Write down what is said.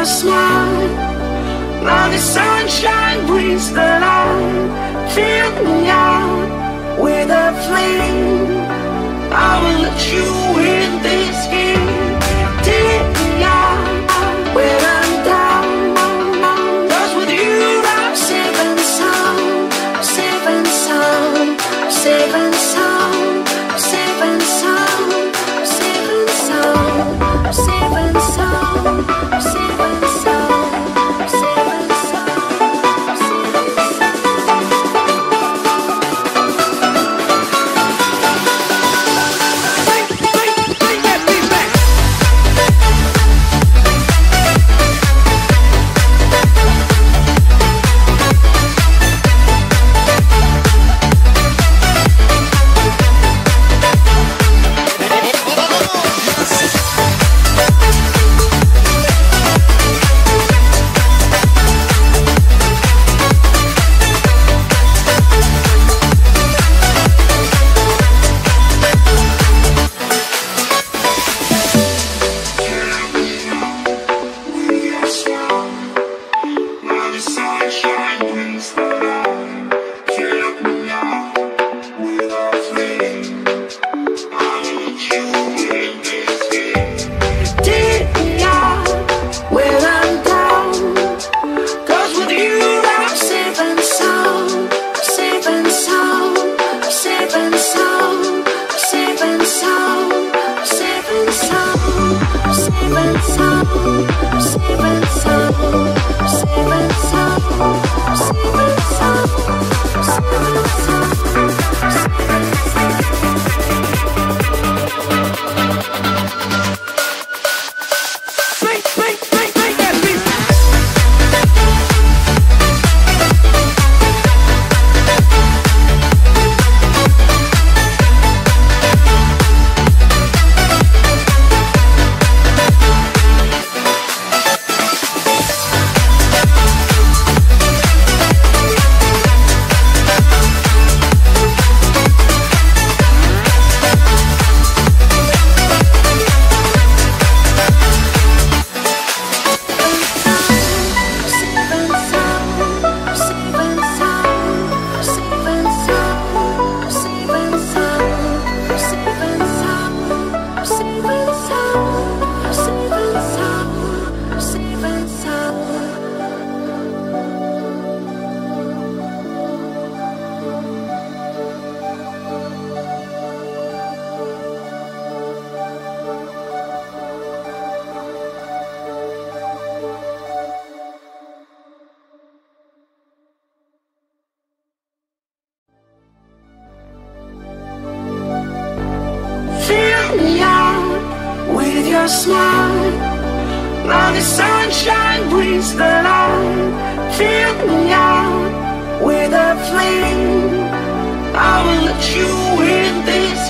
Your smile. Now the sunshine brings the light. Fill me out with a flame. saving sound, saving me with your smile. Now the sunshine brings the light. Fill me with a flame. I will let you in this